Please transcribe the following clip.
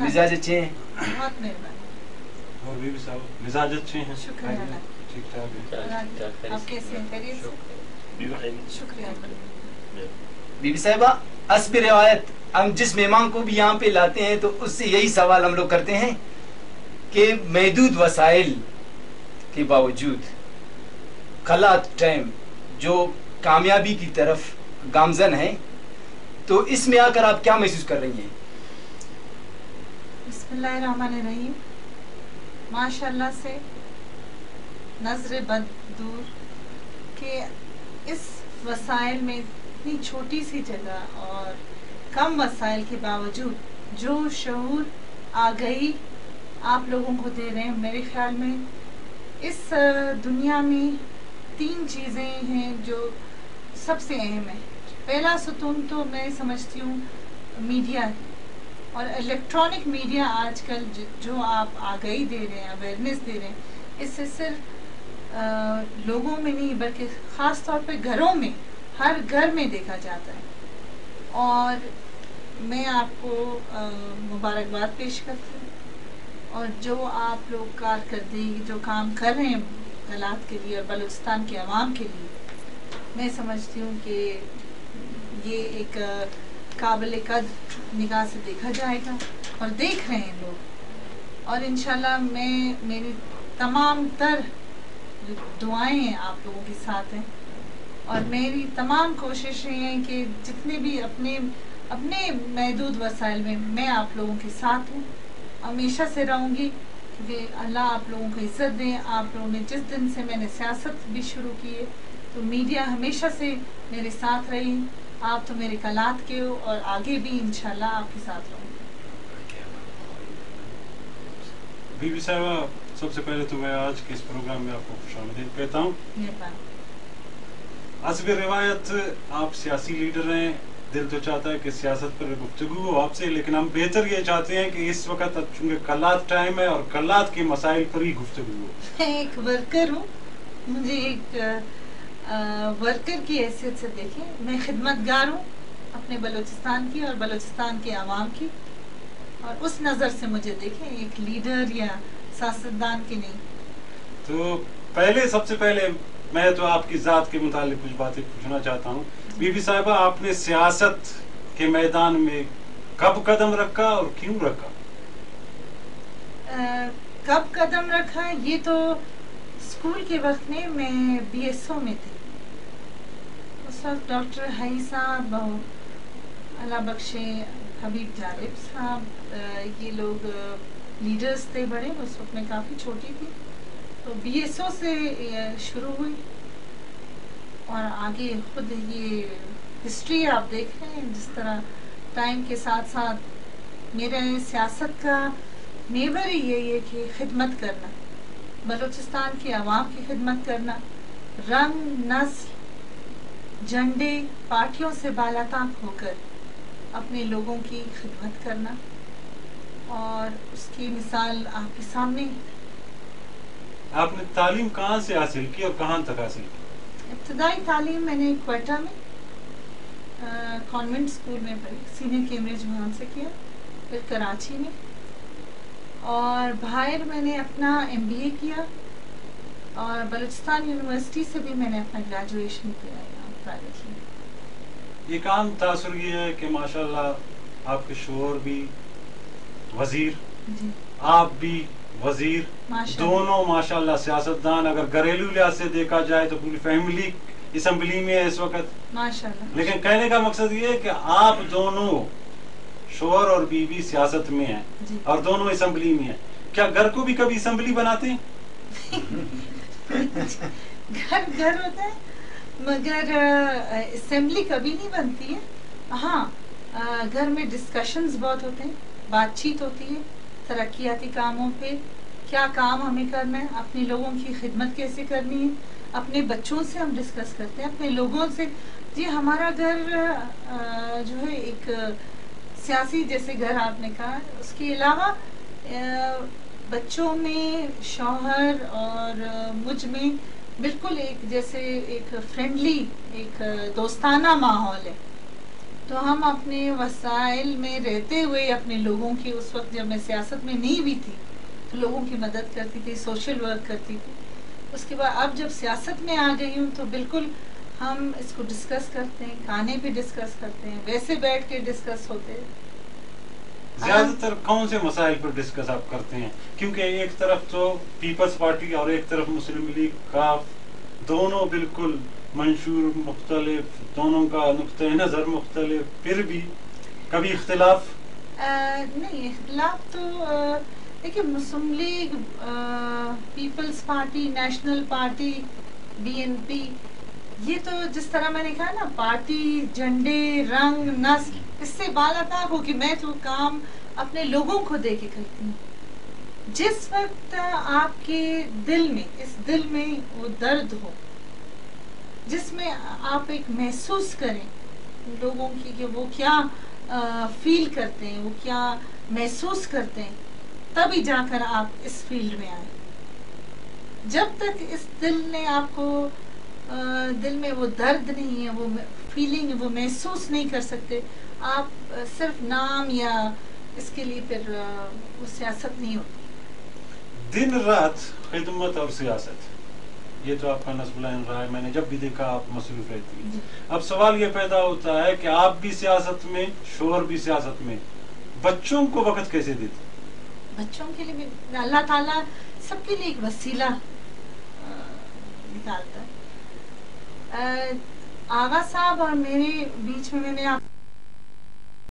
मिजाज अच्छे हैं? बहुत मेहरबानी। और बीबी साहब मिजाज अच्छे हैं। ठीक ठाक है। आप कैसे हैं? शुक्रिया। बीबी साहिबा असब रिवायत हम जिस मेहमान को भी यहाँ पे लाते हैं तो उससे यही सवाल हम लोग करते हैं कि महदूद वसाइल के बावजूद खला टाइम जो कामयाबी की तरफ़ गामजन है तो इसमें आकर आप क्या महसूस कर रही हैं? बिस्मिल्लाहिर्रहमानिर्रहीम। माशाल्लाह से नज़र बद दूर के इस वसाइल में इतनी छोटी सी जगह और कम वसाइल के बावजूद जो शूर आ गई आप लोगों को दे रहे हैं मेरे ख्याल में। इस दुनिया में तीन चीज़ें हैं जो सबसे अहम है। पहला सुतून तो मैं समझती हूँ मीडिया है। और इलेक्ट्रॉनिक मीडिया आजकल ज- आप आगही दे रहे हैं अवेयरनेस दे रहे हैं, इससे सिर्फ़ लोगों में नहीं, बल्कि ख़ास तौर पे घरों में, हर घर में देखा जाता है। और मैं आपको मुबारकबाद पेश करती हूँ। और जो आप लोग कारकर्दगी, जो काम कर रहे हैं, गलात के लिए और बलूचिस्तान के आवाम के लिए, मैं समझती हूँ कि ये एक काबिल कद निगाह से देखा जाएगा और देख रहे हैं लोग। और इनशाला मैं, मेरी तमाम तर दुआएँ हैं आप लोगों के साथ हैं। और मेरी तमाम कोशिशें हैं कि जितने भी अपने अपने महदूद वसाइल में मैं आप लोगों के साथ हूँ। हमेशा से रहूँगी क्योंकि अल्लाह आप लोगों को इज़्ज़त दें, आप लोगों ने जिस दिन से मैंने सियासत भी शुरू की है तो मीडिया हमेशा से मेरे साथ रही। आप तो मेरे कलात के हो और आगे भी इंशाल्लाह आपके साथ रहूँगी। बीबी साहबा सबसे पहले तो मैं आज के इस प्रोग्राम में आपको खुश आमदीद कहता हूँ। हसब रिवायत आप सियासी लीडर हैं। दिल तो चाहता है कि सियासत पर गुफ्तगू हो आपसे लेकिन हम बेहतर ये चाहते हैं कि इस वक्त अब चूँकि कलात टाइम है और कलात के मसाइल पर ही गुफ्तगू हो। मैं एक वर्कर हूँ। मुझे एक वर्कर की हैसियत से देखें मैं खिदमतगार हूँ अपने बलूचिस्तान की और बलूचिस्तान के आवाम की। और उस नज़र से मुझे देखें एक लीडर या सियासतदान की नहीं। तो पहले सबसे पहले मैं तो आपकी जात के मुतालिक कुछ बातें पूछना चाहता हूँ। बीबी साहिबा आपने सियासत के मैदान में कब कदम रखा और क्यों रखा? अ, कब कदम रखा ये तो स्कूल के वक्त में मैं बीएसओ में थी। उस वक्त डॉक्टर हई साहब अ, अल्लाह बख्शे हबीब जालिब साहब ये लोग लीडर्स थे बड़े उस वक्त मैं काफ़ी छोटी थी। तो बीएसओ से शुरू हुई। और आगे खुद ये हिस्ट्री आप देख रहे हैं जिस तरह टाइम के साथ साथ मेरे सियासत का नेबर ही यही है कि खिदमत करना। बलूचिस्तान की आवाम की खिदमत करना रंग नस्ल झंडे पार्टियों से बालाताक होकर अपने लोगों की खिदमत करना और उसकी मिसाल आपके सामने आपने तालीम कहाँ से हासिल की और कहाँ तक हासिल की? इब्तदाई तालीम मैंने क्वेटा में कॉन्वेंट स्कूल में पढ़ी सीनियर कैम्ब्रिज वहाँ से किया फिर कराची में। और बाहर मैंने अपना एमबीए किया और बलूचिस्तान यूनिवर्सिटी से भी मैंने अपना ग्रेजुएशन किया यहाँ प्राइवेटली एक आम तासुर ये है कि माशाल्लाह आपके शोर भी वज़ीर जी। आप भी वज़ीर माशाल्लाह। दोनों माशाल्लाह सियासतदान अगर घरेलू लिहाज से देखा जाए तो पूरी फैमिली असम्बली में है इस वक्त। माशाल्लाह। लेकिन कहने का मकसद ये है कि आप दोनों शोहर और बीवी सियासत में हैं और दोनों असम्बली में हैं। क्या घर को भी कभी असम्बली बनाते हैं? घर घर होता है मगर असेंबली कभी नहीं बनती है। हाँ घर में डिस्कशंस बहुत होते हैं बातचीत होती है तरक्याती कामों पे क्या काम हमें करना है अपने लोगों की खिदमत कैसे करनी है अपने बच्चों से हम डिस्कस करते हैं अपने लोगों से। जी हमारा घर जो है एक सियासी, जैसे घर आपने कहा। उसके अलावा बच्चों में शौहर और मुझमें बिल्कुल एक जैसे एक फ्रेंडली एक दोस्ताना माहौल है। तो हम अपने वसाइल में रहते हुए, अपने लोगों की उस वक्त जब मैं सियासत में नहीं भी थी तो लोगों की मदद करती थी सोशल वर्क करती थी। उसके बाद अब जब सियासत में आ गई हूँ तो बिल्कुल हम इसको डिस्कस करते हैं खाने पे डिस्कस करते हैं वैसे बैठ के डिस्कस होते हैं। ज़्यादातर कौन से मसाइल पर डिस्कस आप करते हैं? क्योंकि एक तरफ़ तो पीपल्स पार्टी और एक तरफ़ मुस्लिम लीग का दोनों बिल्कुल मंशूर मुख्तलिफ़ दोनों का नुक़ नज़र मुख्तलिफ़ फिर भी कभी इख्तलाफ? नहीं इख्तलाफ तो देखिए Muslim League People's Party National Party BNP ये तो जिस तरह मैंने कहा ना पार्टी झंडे रंग नस्ल इससे बालातार हो कि मैं तो काम अपने लोगों को दे के करती हूँ। जिस वक्त आपके दिल में इस दिल में वो दर्द हो जिसमें आप एक महसूस करें लोगों की कि वो क्या आ, फील करते हैं वो क्या महसूस करते हैं तभी जाकर आप इस फ़ील्ड में आए। जब तक इस दिल ने आपको दिल में वो दर्द नहीं है वो फीलिंग वो महसूस नहीं कर सकते। आप सिर्फ़ नाम या इसके लिए फिर वो सियासत नहीं होती। दिन रात खिदमत और सियासत। ये तो आपका नस्बलाइन रहा है मैंने जब भी देखा आप मसरूफ रहती है। अब सवाल ये पैदा होता है कि आप भी सियासत में शोर भी सियासत में बच्चों को वक्त कैसे देते बच्चों के लिए भी अल्लाह ताला सबके लिए एक वसीला निकालता है। आगा साहब और मेरे बीच में मैंने आप